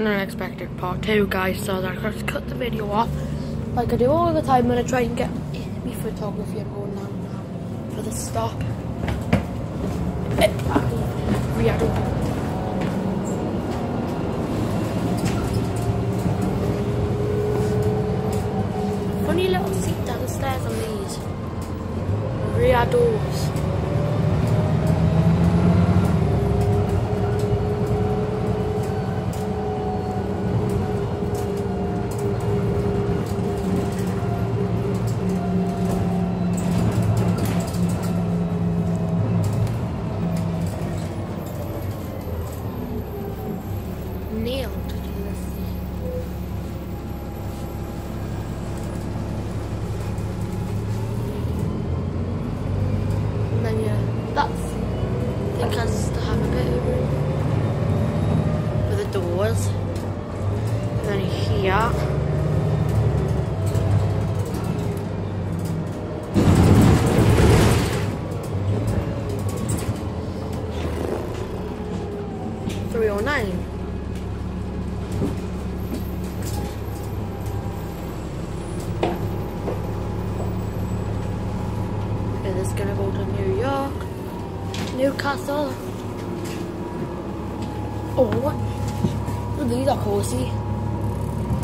an unexpected part two, guys. So I just cut the video off, like I do all the time when I try and get me photography. I'm going now for the stop. Riyadh. Funny little seat down the stairs on these. Rear doors. Nailed to this. And then yeah, that's I think has to have a bit of room for the doors. And then here. Three oh nine. And it's gonna go to New York, Newcastle. Oh, these are cozy.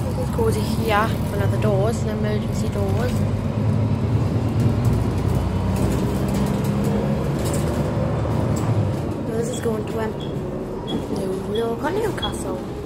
This is cozy here, one of the doors, the emergency doors. This is going to um, New York or Newcastle.